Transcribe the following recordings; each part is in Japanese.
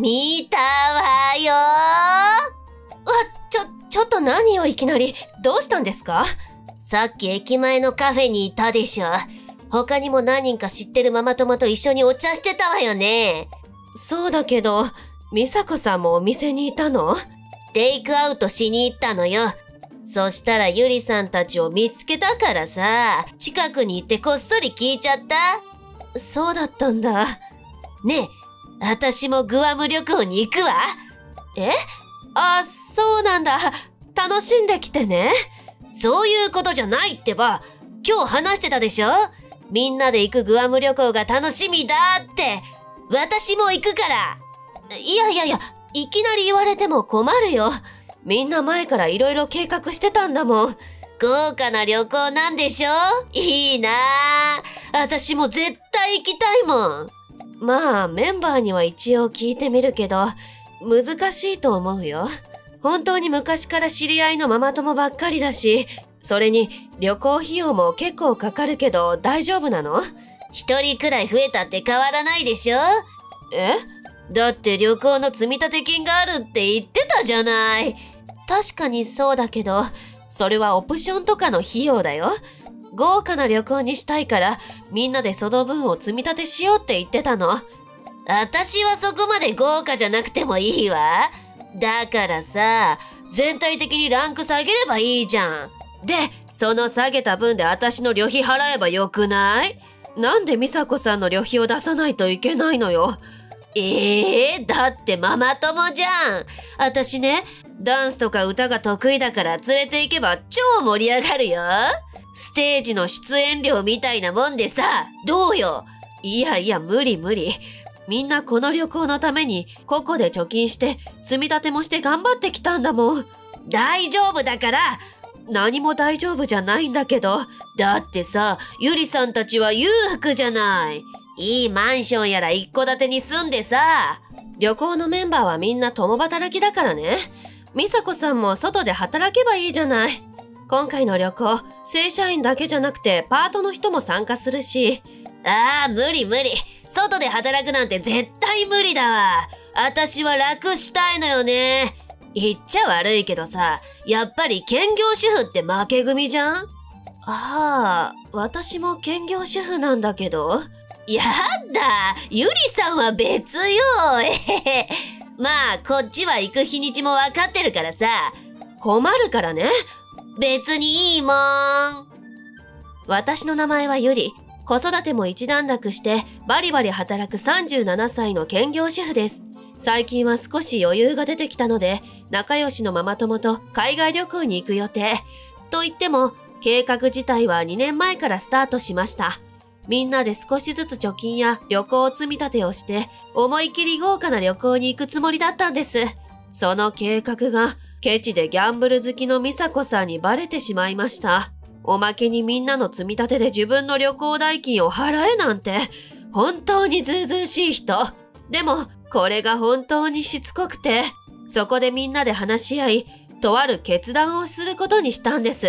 見たわよわ、ちょ、ちょっと何をいきなり、どうしたんですか？さっき駅前のカフェにいたでしょ。他にも何人か知ってるママ友と一緒にお茶してたわよね。そうだけど、美佐子さんもお店にいたの？テイクアウトしに行ったのよ。そしたらゆりさんたちを見つけたからさ、近くに行ってこっそり聞いちゃったそうだったんだ。ねえ、私もグアム旅行に行くわ。え？あ、そうなんだ。楽しんできてね。そういうことじゃないってば。今日話してたでしょ？みんなで行くグアム旅行が楽しみだって。私も行くから。いやいやいや、いきなり言われても困るよ。みんな前から色々計画してたんだもん。豪華な旅行なんでしょ？いいなぁ。私も絶対行きたいもん。まあ、メンバーには一応聞いてみるけど、難しいと思うよ。本当に昔から知り合いのママ友ばっかりだし、それに旅行費用も結構かかるけど大丈夫なの？一人くらい増えたって変わらないでしょ？え？だって旅行の積立金があるって言ってたじゃない。確かにそうだけど、それはオプションとかの費用だよ。豪華な旅行にしたいから、みんなでその分を積み立てしようって言ってたの。私はそこまで豪華じゃなくてもいいわ。だからさ、全体的にランク下げればいいじゃん。で、その下げた分で私の旅費払えばよくない？なんで美佐子さんの旅費を出さないといけないのよ。ええー、だってママ友じゃん。私ね、ダンスとか歌が得意だから連れて行けば超盛り上がるよ。ステージの出演料みたいなもんでさ、どうよ？いやいや、無理無理。みんなこの旅行のために、個々で貯金して、積み立てもして頑張ってきたんだもん。大丈夫だから何も大丈夫じゃないんだけど。だってさ、ゆりさんたちは裕福じゃない。いいマンションやら一戸建てに住んでさ。旅行のメンバーはみんな共働きだからね。美佐子さんも外で働けばいいじゃない。今回の旅行、正社員だけじゃなくてパートの人も参加するし。ああ、無理無理。外で働くなんて絶対無理だわ。私は楽したいのよね。言っちゃ悪いけどさ、やっぱり兼業主婦って負け組じゃん？ああ、私も兼業主婦なんだけど。やだゆりさんは別よえへへ。まあ、こっちは行く日にちもわかってるからさ。困るからね。別にいいもん。私の名前はゆり。子育ても一段落してバリバリ働く37歳の兼業主婦です。最近は少し余裕が出てきたので、仲良しのママ友と海外旅行に行く予定。と言っても、計画自体は2年前からスタートしました。みんなで少しずつ貯金や旅行積み立てをして、思い切り豪華な旅行に行くつもりだったんです。その計画が、ケチでギャンブル好きの美佐子さんにバレてしまいました。おまけにみんなの積み立てで自分の旅行代金を払えなんて、本当にずうずうしい人。でも、これが本当にしつこくて、そこでみんなで話し合い、とある決断をすることにしたんです。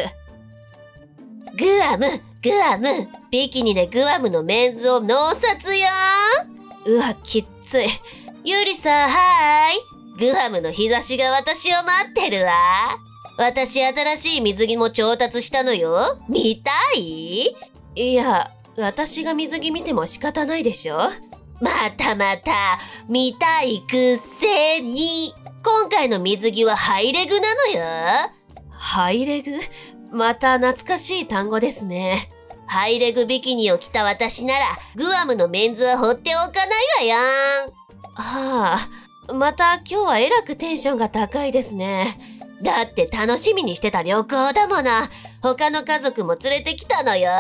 グアム、グアム、ビキニでグアムのメンズを納札ようわ、きっつい。ゆりさん、はーい。グアムの日差しが私を待ってるわ。私新しい水着も調達したのよ。見たい？いや、私が水着見ても仕方ないでしょまたまた、見たいくせに。今回の水着はハイレグなのよ。ハイレグ？また懐かしい単語ですね。ハイレグビキニを着た私なら、グアムのメンズは放っておかないわよはあ、また今日はえらくテンションが高いですね。だって楽しみにしてた旅行だもの。他の家族も連れてきたのよ。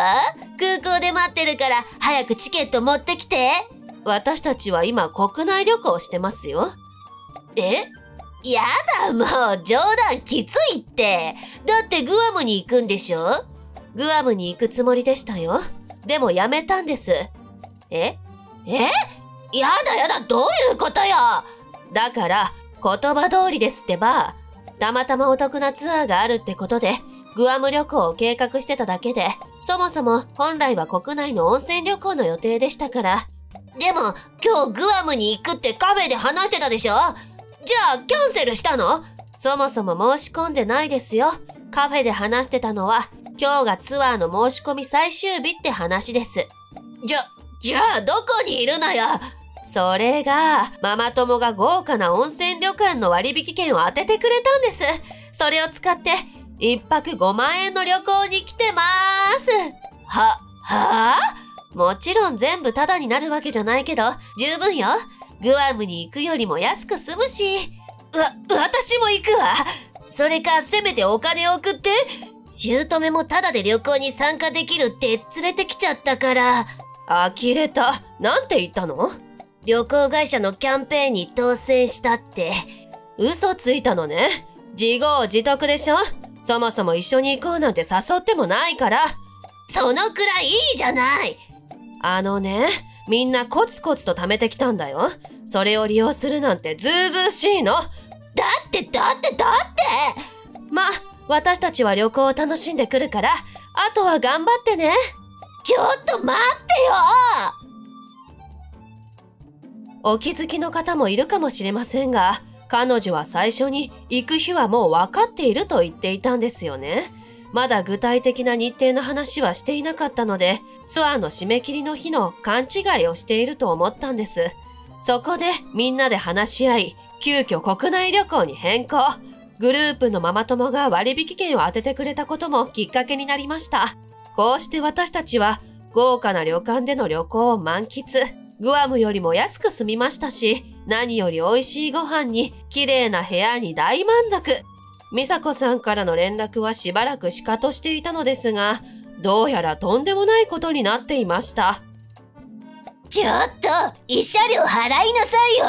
空港で待ってるから、早くチケット持ってきて。私たちは今国内旅行してますよ。え？やだ、もう、冗談きついって。だってグアムに行くんでしょ？グアムに行くつもりでしたよ。でもやめたんです。え？え？やだやだ、どういうことよ？だから、言葉通りですってば。たまたまお得なツアーがあるってことで、グアム旅行を計画してただけで、そもそも本来は国内の温泉旅行の予定でしたから。でも、今日グアムに行くってカフェで話してたでしょ？じゃあ、キャンセルしたの？そもそも申し込んでないですよ。カフェで話してたのは、今日がツアーの申し込み最終日って話です。じゃ、じゃあどこにいるのよ？それが、ママ友が豪華な温泉旅館の割引券を当ててくれたんです。それを使って、一泊5万円の旅行に来てまーす。は、はぁもちろん全部タダになるわけじゃないけど、十分よ。グアムに行くよりも安く済むし。わ、私も行くわ。それか、せめてお金を送って。姑もタダで旅行に参加できるって連れてきちゃったから。呆れた。なんて言ったの？旅行会社のキャンペーンに当選したって。嘘ついたのね。自業自得でしょ？そもそも一緒に行こうなんて誘ってもないから。そのくらいいいじゃないあのね、みんなコツコツと貯めてきたんだよ。それを利用するなんてずうずうしいの。だってだってだってま、私たちは旅行を楽しんでくるから、あとは頑張ってね。ちょっと待ってよお気づきの方もいるかもしれませんが、彼女は最初に行く日はもう分かっていると言っていたんですよね。まだ具体的な日程の話はしていなかったので、ツアーの締め切りの日の勘違いをしていると思ったんです。そこでみんなで話し合い、急遽国内旅行に変更。グループのママ友が割引券を当ててくれたこともきっかけになりました。こうして私たちは豪華な旅館での旅行を満喫。グアムよりも安く済みましたし、何より美味しいご飯に綺麗な部屋に大満足。美佐子さんからの連絡はしばらくしかとしていたのですが、どうやらとんでもないことになっていました。ちょっと、慰謝料払いなさいよ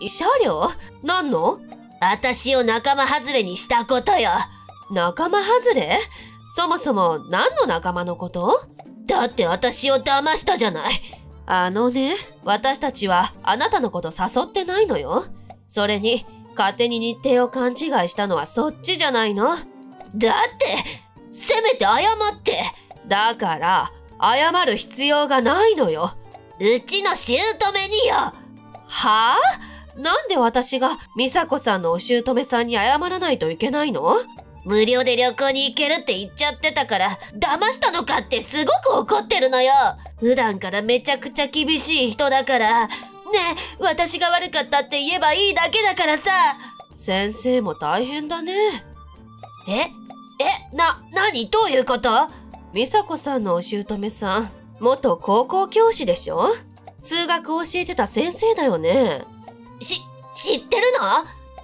慰謝料？何の？私を仲間外れにしたことよ。仲間外れ？そもそも何の仲間のこと？だって私を騙したじゃない。あのね、私たちはあなたのこと誘ってないのよ。それに、勝手に日程を勘違いしたのはそっちじゃないの。だって、せめて謝って。だから、謝る必要がないのよ。うちの姑によ。はぁ、あ、なんで私が美佐子さんのお姑さんに謝らないといけないの？無料で旅行に行けるって言っちゃってたから、騙したのかってすごく怒ってるのよ。普段からめちゃくちゃ厳しい人だから。ねえ、私が悪かったって言えばいいだけだからさ。先生も大変だね。え？え、な、なにどういうこと？美佐子さんのお姑さん、元高校教師でしょ？数学教えてた先生だよね。し、知ってる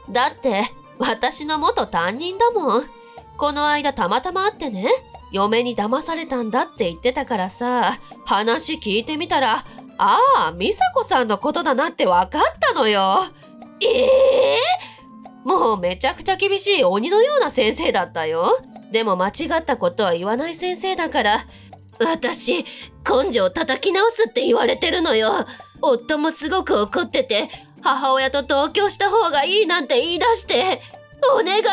の？だって、私の元担任だもん。この間たまたま会ってね、嫁に騙されたんだって言ってたからさ、話聞いてみたら、ああ、美佐子さんのことだなって分かったのよ。ええー、もうめちゃくちゃ厳しい鬼のような先生だったよ。でも間違ったことは言わない先生だから、私、根性叩き直すって言われてるのよ。夫もすごく怒ってて、母親と同居した方がいいなんて言い出して、お願い助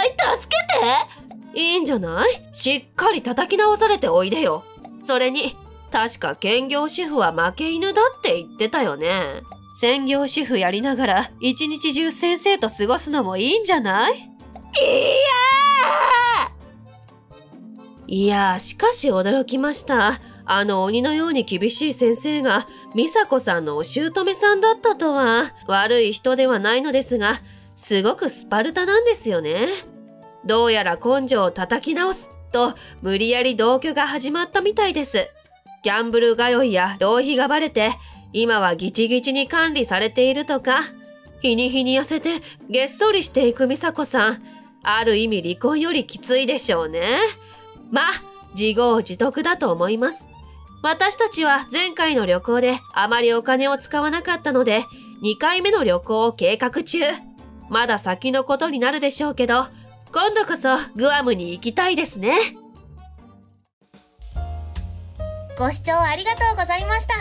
けていいんじゃない？しっかり叩き直されておいでよ。それに、確か兼業主婦は負け犬だって言ってたよね。専業主婦やりながら一日中先生と過ごすのもいいんじゃない？いやーいやしかし驚きました。あの鬼のように厳しい先生が、美佐子さんのお姑さんだったとは、悪い人ではないのですが、すごくスパルタなんですよね。どうやら根性を叩き直すと、無理やり同居が始まったみたいです。ギャンブル通いや浪費がバレて、今はギチギチに管理されているとか、日に日に痩せてげっそりしていく美佐子さん。ある意味離婚よりきついでしょうね。ま、自業自得だと思います。私たちは前回の旅行であまりお金を使わなかったので、2回目の旅行を計画中。まだ先のことになるでしょうけど、今度こそグアムに行きたいですね。ご視聴ありがとうございました。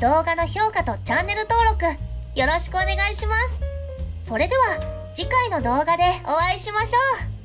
動画の評価とチャンネル登録よろしくお願いします。それでは次回の動画でお会いしましょう。